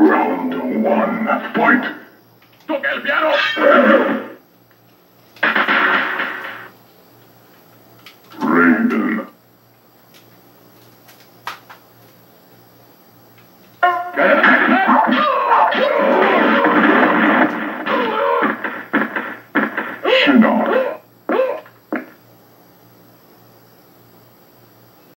Round one, fight! ¡Toca el piano! Raiden. Get